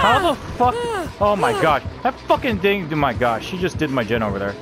How the fuck? Oh my god. That fucking thing, my gosh, she just did my gen over there.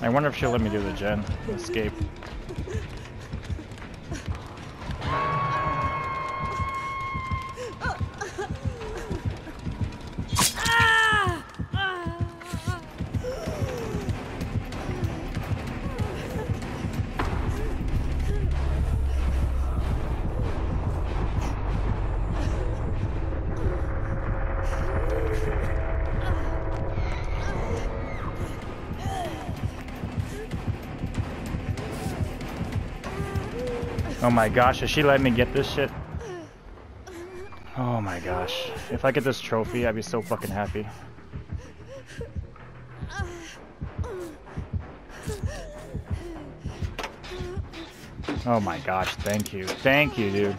I wonder if she'll let me do the gen. Escape. Oh my gosh, is she letting me get this shit? Oh my gosh. If I get this trophy, I'd be so fucking happy. Oh my gosh, thank you. Thank you, dude.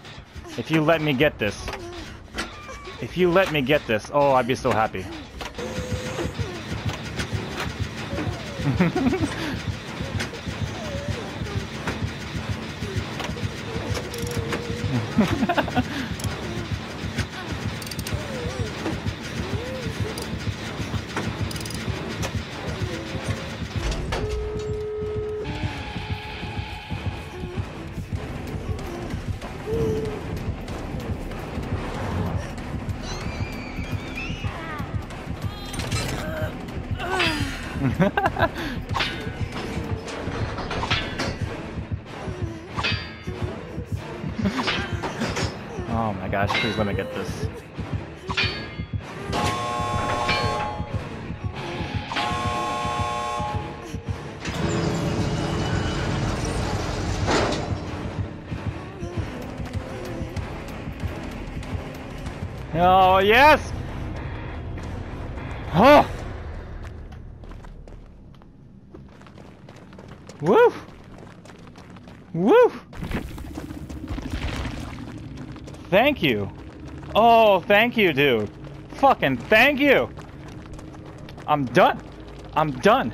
If you let me get this. If you let me get this, oh, I'd be so happy. oh my gosh, please let me get this. Oh, yes! Oh! Woo! Woo! Thank you. Oh, thank you, dude. Fucking thank you. I'm done. I'm done.